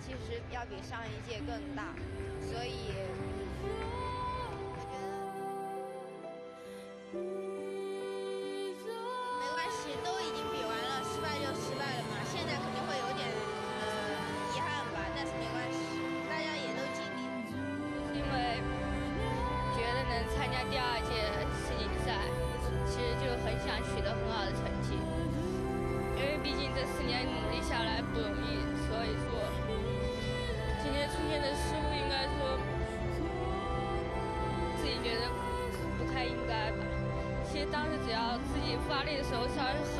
其实要比上一届更大所以 So 来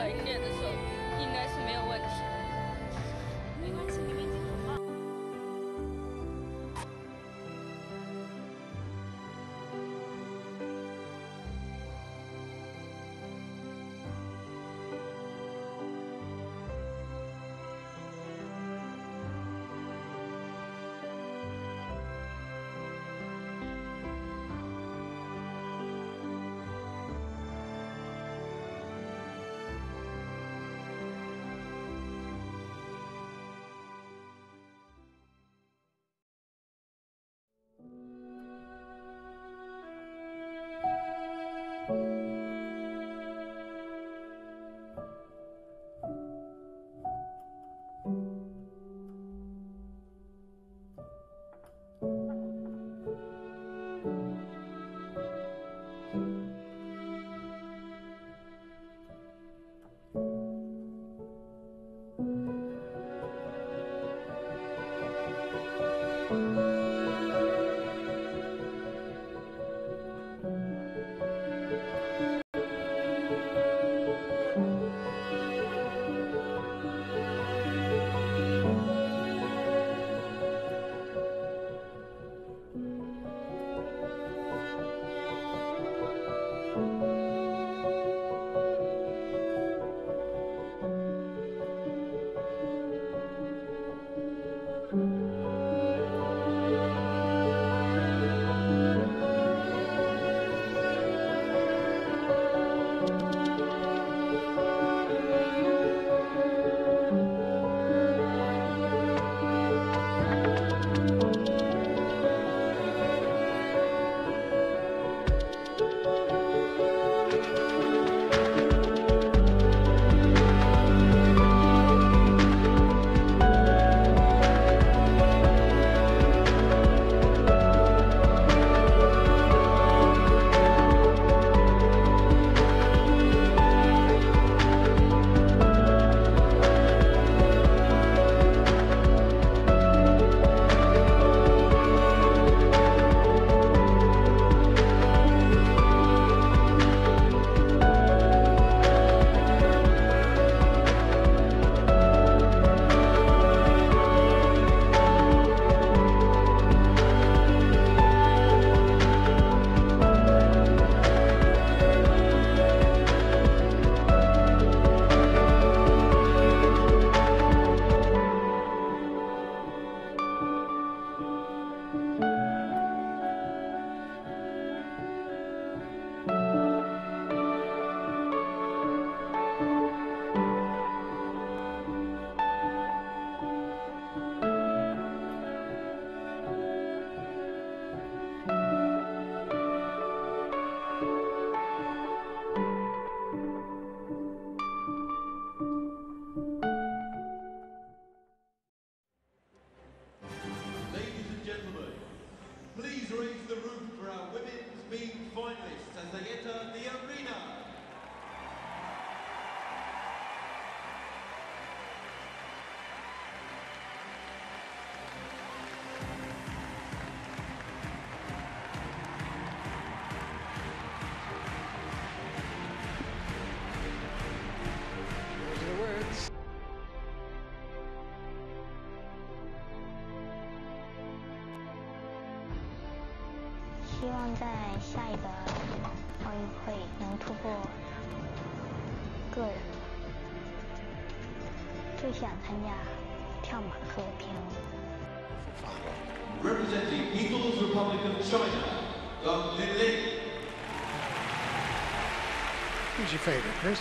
raise the roof for our women's meet finalists as they enter the arena. 希望在下一个奥运会能突破个人，最想参加跳马和平。Representing People's Republic of China, the Lin Lin. Who's your favorite, Chris?